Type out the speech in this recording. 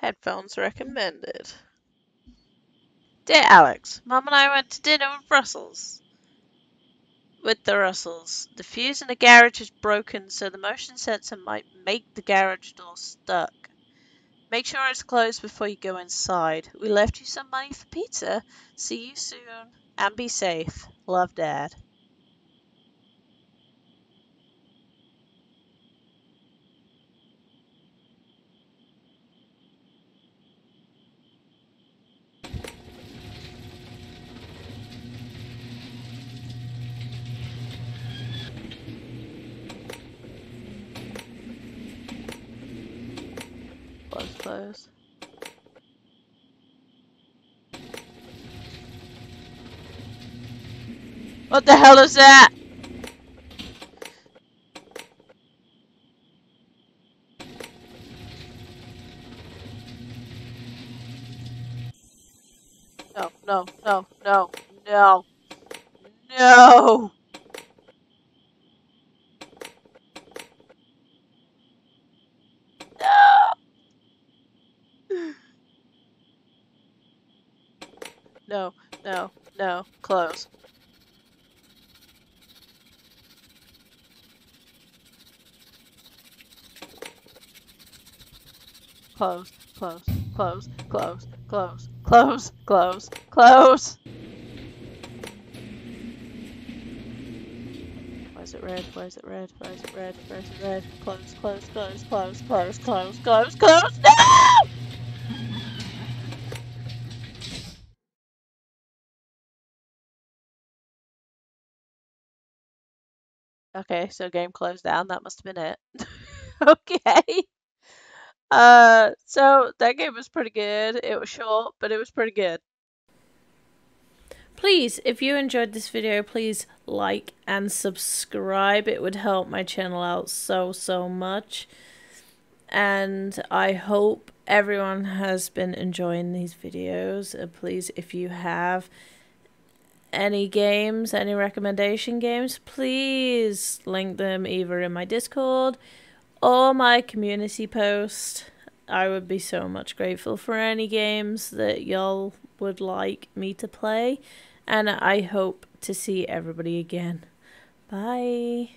Headphones recommended. Dear Alex, Mum and I went to dinner with Brussels. With the Russells. The fuse in the garage is broken, so the motion sensor might make the garage door stuck. Make sure it's closed before you go inside. We left you some money for pizza. See you soon and be safe. Love, Dad. Close. What the hell is that? No, no, no, no, no, no. No, no, no, close. Close, close, close, close, close, close, close, close. Why is it red? Why is it red? Why is it red? Why is it red? Close, close, close, close, close, close, close, close. No! Okay, so game closed down. That must have been it. okay. Uh, so that game was pretty good. It was short, but it was pretty good. Please, if you enjoyed this video, please like and subscribe. It would help my channel out so, so much. And I hope everyone has been enjoying these videos. Uh, please, if you have any games, any recommendation games, please link them either in my Discord or my community post. I would be so much grateful for any games that y'all would like me to play. And I hope to see everybody again. Bye.